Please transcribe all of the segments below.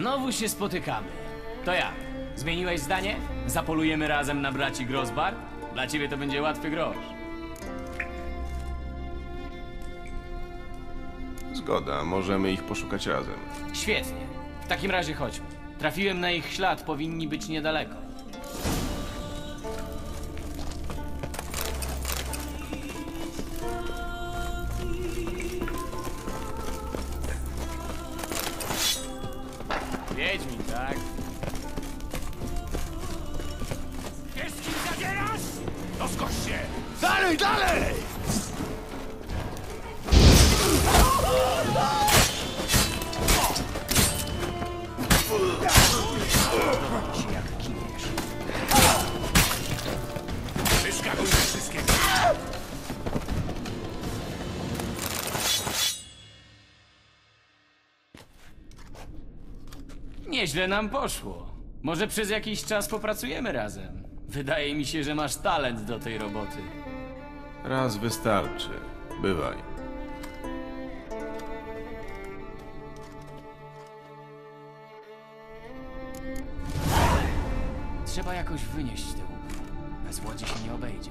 Znowu się spotykamy. To jak? Zmieniłeś zdanie? Zapolujemy razem na braci Grosbart? Dla ciebie to będzie łatwy grosz. Zgoda, możemy ich poszukać razem. Świetnie. W takim razie chodźmy. Trafiłem na ich ślad, powinni być niedaleko. Nieźle nam poszło. Może przez jakiś czas popracujemy razem. Wydaje mi się, że masz talent do tej roboty. Raz wystarczy. Bywaj. Trzeba jakoś wynieść tę łupy. Bez łodzi się nie obejdzie.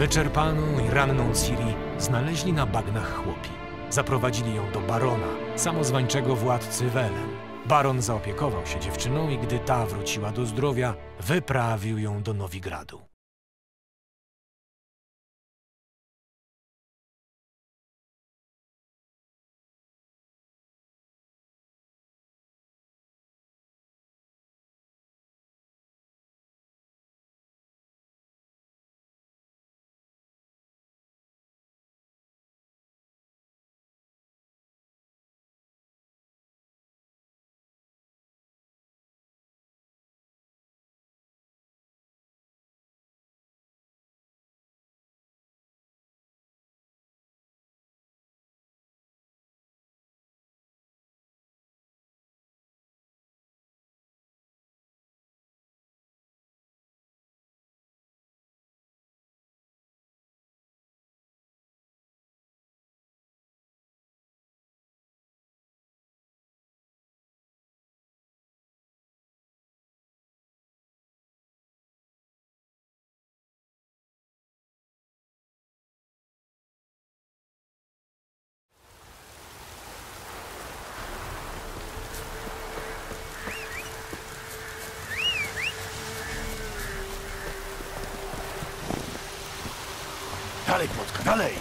Wyczerpaną i ranną Ciri znaleźli na bagnach chłopi. Zaprowadzili ją do barona, samozwańczego władcy Welen. Baron zaopiekował się dziewczyną i gdy ta wróciła do zdrowia, wyprawił ją do Nowigradu. Dalej!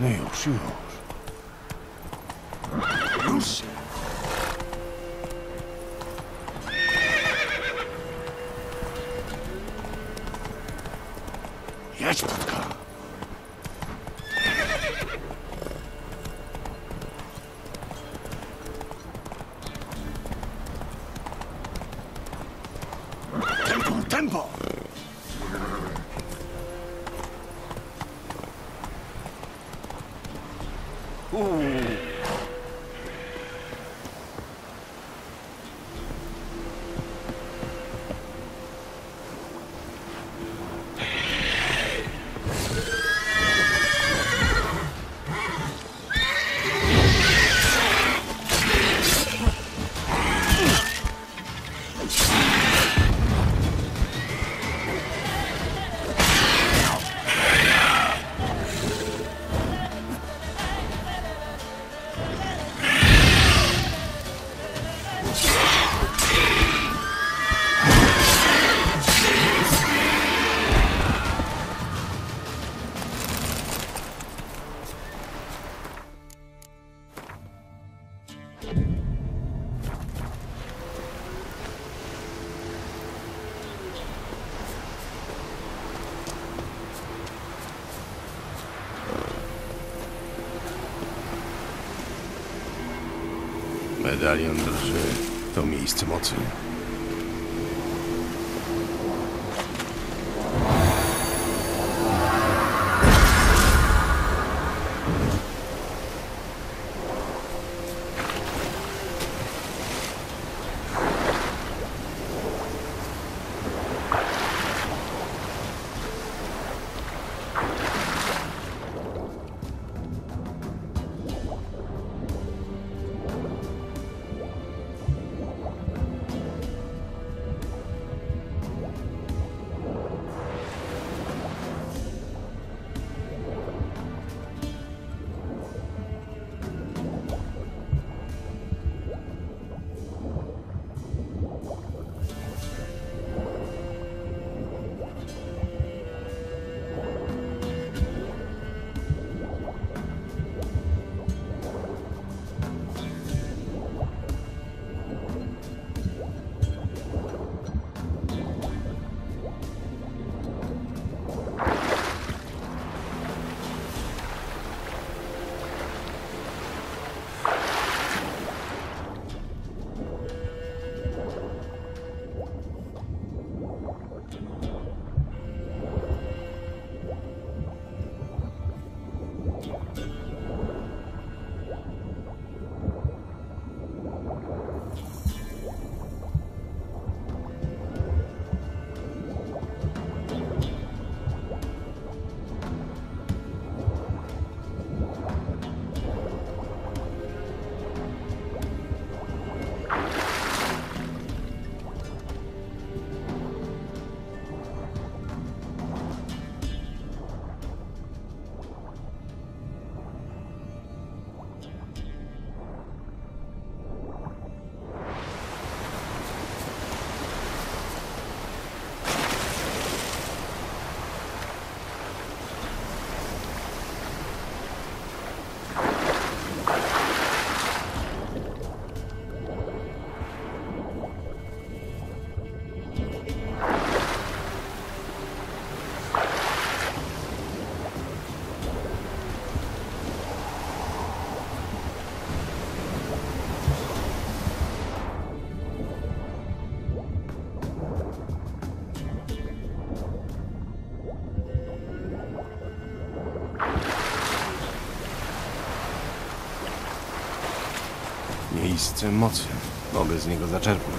No już, już. Rusz się! Jedź, Medalion drży. To miejsce mocy. Mocy. Mogę z niego zaczerpnąć.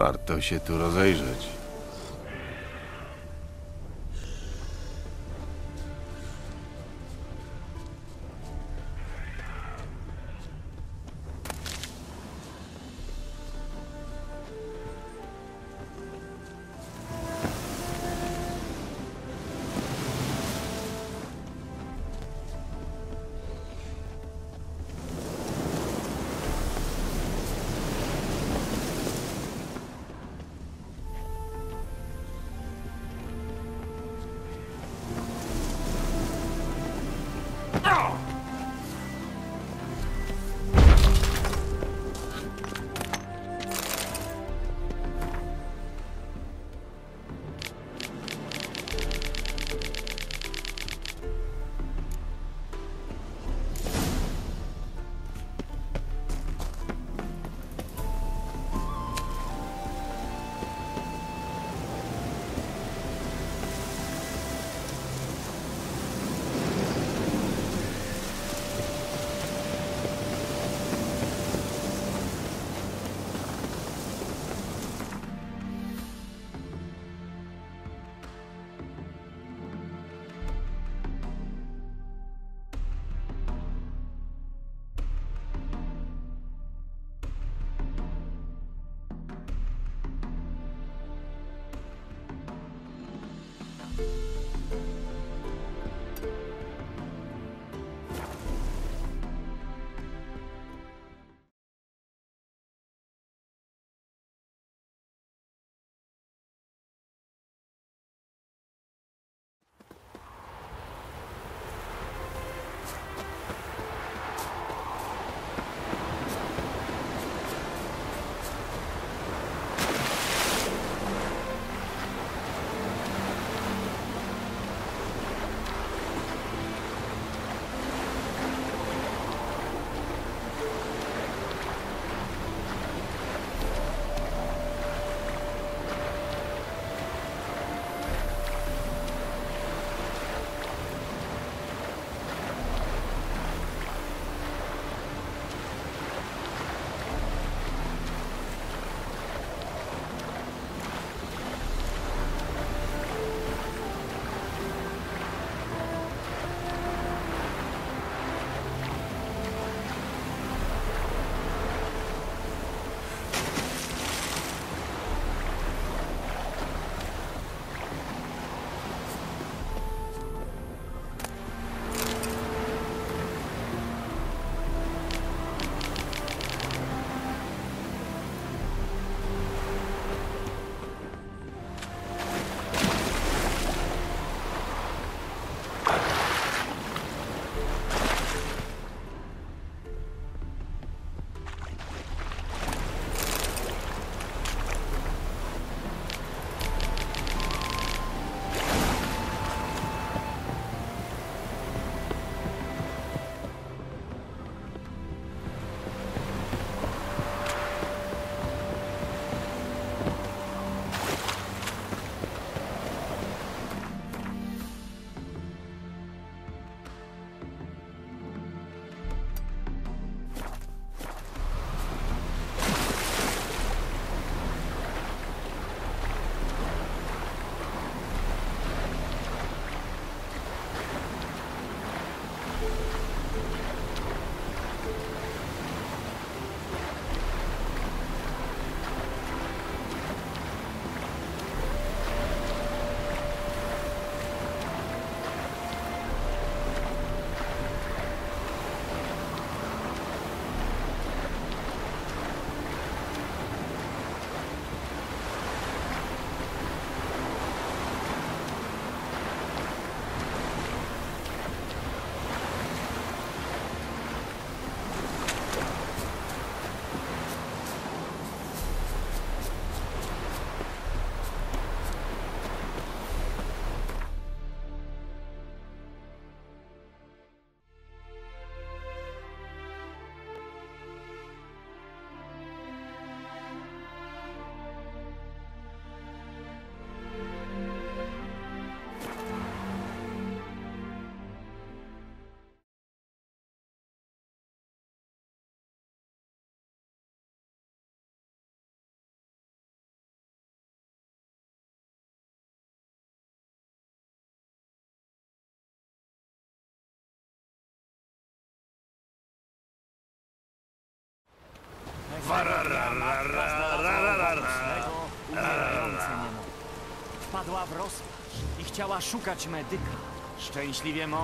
Warto się tu rozejrzeć. Oh! Chciała szukać medyka. Szczęśliwie mąż